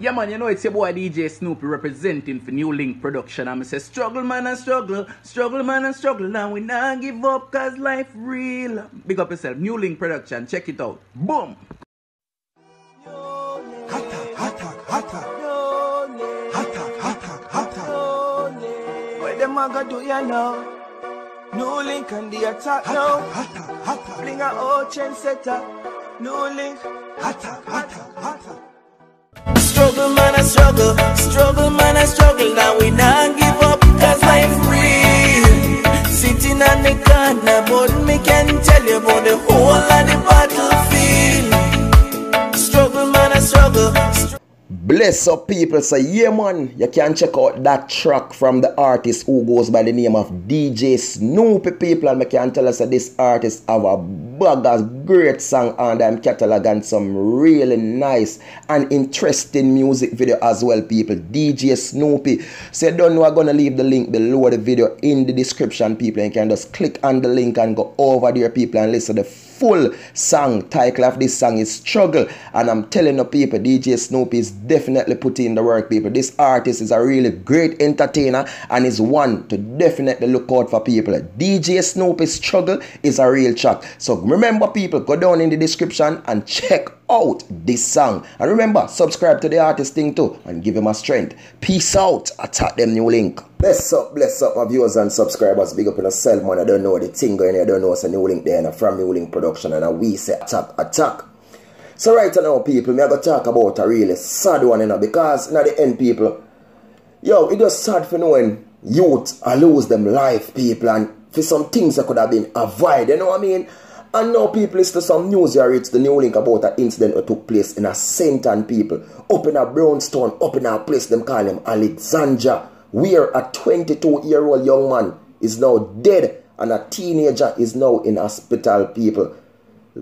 Yeah man, you know it's your boy DJ Snoopi representing for New Link Production. I'm say struggle man and struggle, struggle man and struggle. Now we not give up cause life real. Big up yourself, New Link Production, check it out. Boom! Attack, attack, attack. Attack, attack, attack. What them a do ya now? New link on the attack now. Attack, attack, Bring a old chain setter. New link. attack, attack, attack. Struggle man I struggle, struggle man I struggle. Now we not give up cause life real. Sitting on the corner, but me can tell you about the whole of the battlefield. Struggle man I struggle. Bless up people, so yeah man, you can check out that track from the artist who goes by the name of DJ Snoopi people and I can tell us that this artist have a of great song on them catalog and some really nice and interesting music video as well people, DJ Snoopi. So don't know I'm gonna leave the link below the video in the description people you can just click on the link and go over there people and listen to the full song. Title of this song is Struggle. And I'm telling the people, DJ Snoopi is definitely putting in the work, people. This artist is a really great entertainer and is one to definitely look out for people. DJ Snoopi's Struggle is a real track. So remember, people, go down in the description and check out this song. And remember, subscribe to the artist thing too and give him a strength. Peace out. Attack them new link. Bless up, bless up my viewers and subscribers. Big up in yourself, man. I don't know the thing going. I don't know it's a new link there and from new link production and a we say attack, attack. So right now, people, me I go talk about a really sad one, you know, because in the end, people, yo, it just sad for knowing youth I lose them life, people, and for some things that could have been avoided, you know what I mean? And now people listen to some news here, it's the new link about an incident that took place in a St. Ann people, up in a Brown's Town, up in a place them call him Alexandria, where a 22 year old young man is now dead and a teenager is now in hospital, people.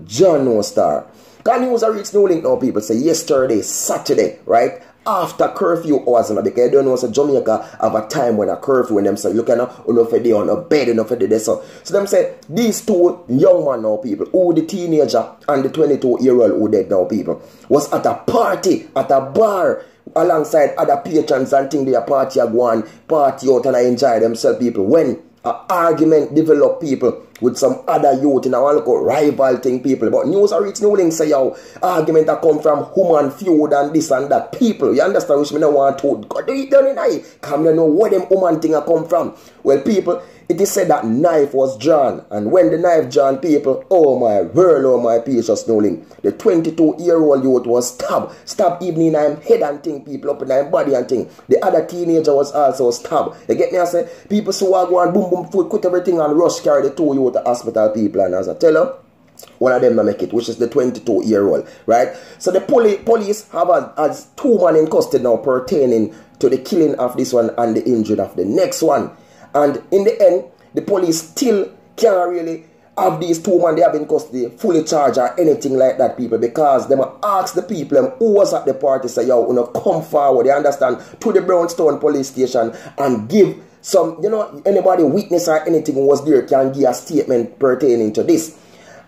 John No Star. Can news reach new link now, people say yesterday, Saturday, right? After curfew hours, and because I don't know, so Jamaica have a time when a curfew when them say, at now, enough of day on a bed, enough of day so. So them say, these two young man now, people, who the teenager and the 22 year old who dead now, people, was at a party, at a bar, alongside other patrons and think they are party are go on, party out and I enjoy themselves, people. When a argument develop people with some other youth in one look rival thing people. But news are reach new link say yo argument that come from human feud and this and that. People, you understand which me no want to God do it down in I come you know where them human thing a come from. Well people, it is said that knife was drawn and when the knife drawn people, oh my word, oh my precious new link. The 22 year old youth was stabbed. Stabbed even in him head and thing people up in him body and thing. The other teenager was also stabbed. You get me I say people so I go and boom boom foot quit everything and rush carry the two youth to hospital people and as I tell her one of them not make it, which is the 22 year old, right? So the poli- police have a, has two men in custody now pertaining to the killing of this one and the injury of the next one. And in the end, the police still can't really have these two men they have in custody fully charged or anything like that, people, because them ask the people them who was at the party say, yo, you know, come forward, they understand, to the Brown's Town police station and give some, you know, anybody witness or anything who was there can give a statement pertaining to this.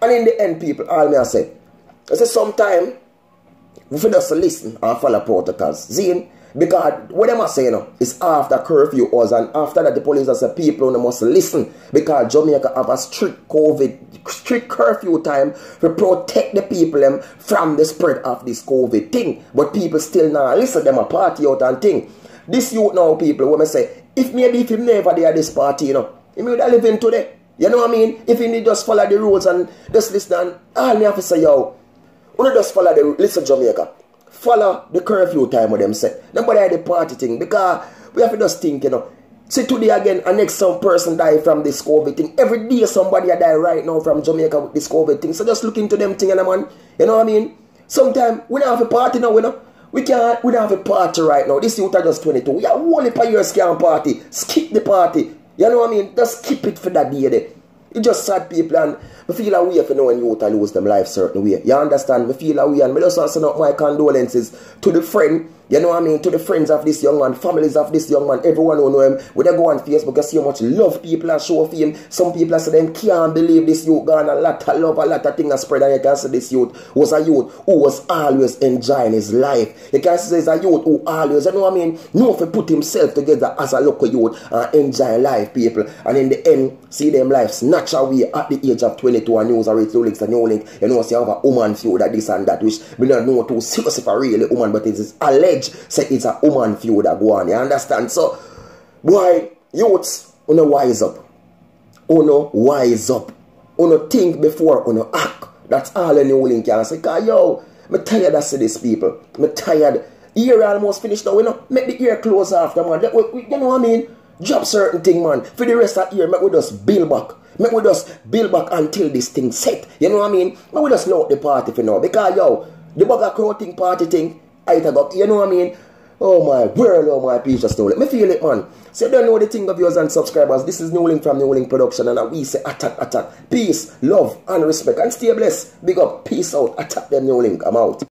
And in the end, people, all me I say, I say sometime we should just listen and follow protocols. See, because what am I saying now is after curfew hours and after that the police as a people must listen because Jamaica have a strict COVID, strict curfew time to protect the people them from the spread of this COVID thing. But people still now listen them a party out and thing. This youth now people when I say if maybe if him never there this party, you know, he would have living today. You know what I mean? If he just follow the rules and just listen and all me have to say, yo, you just follow the rules listen Jamaica. Follow the curfew time with them say. Nobody had the party thing because we have to just think, you know. See today again, a next some person die from this COVID thing. Every day somebody die right now from Jamaica with this COVID thing. So just look into them thing and man. You know what I mean? Sometimes we don't have a party now, you know. We can't we don't have a party right now. This youth are just 22. We are only per year scam party. Skip the party. You know what I mean? Just skip it for that day there. It just sad people and I feel a way if you know when youth lose them life certain way. You understand? I feel a way and I just want to send out my condolences to the friend You know what I mean? To the friends of this young man, families of this young man, everyone who know him. When they go on Facebook, you see how much love people are show for him. Some people are saying can't believe this youth gone a lot of love, a lot of things are spread. And you can see this youth was a youth who was always enjoying his life. You can see there's a youth who always, you know what I mean? Know if he put himself together as a local youth and enjoy life, people. And in the end, see them life snatch away at the age of 22 and news or it's links and new link. You know, you have a woman feud that this and that, which we don't know too serious if a really woman, but it is alleged say it's a woman feud that go on. You understand? So, boy, youths, uno wise up. Uno wise up. Uno think before uno act. That's all a new link can say. Cause yo, me tired of see these people. Me tired. Ear almost finished now, you know. Make the ear close after, man. You know what I mean? Drop certain thing, man. For the rest of the year, make we just build back. Make we just build back until this thing set. You know what I mean? Make we just load the party for now. Because, yo, the bugger crow thing party thing, I go, you know what I mean? Oh my world, oh my peace just know Let me feel it, man. So don't know the thing of yours and subscribers. This is New Link from New Link Production, and we say attack, attack. Peace, love, and respect. And stay blessed. Big up, peace out. Attack them New Link. I'm out.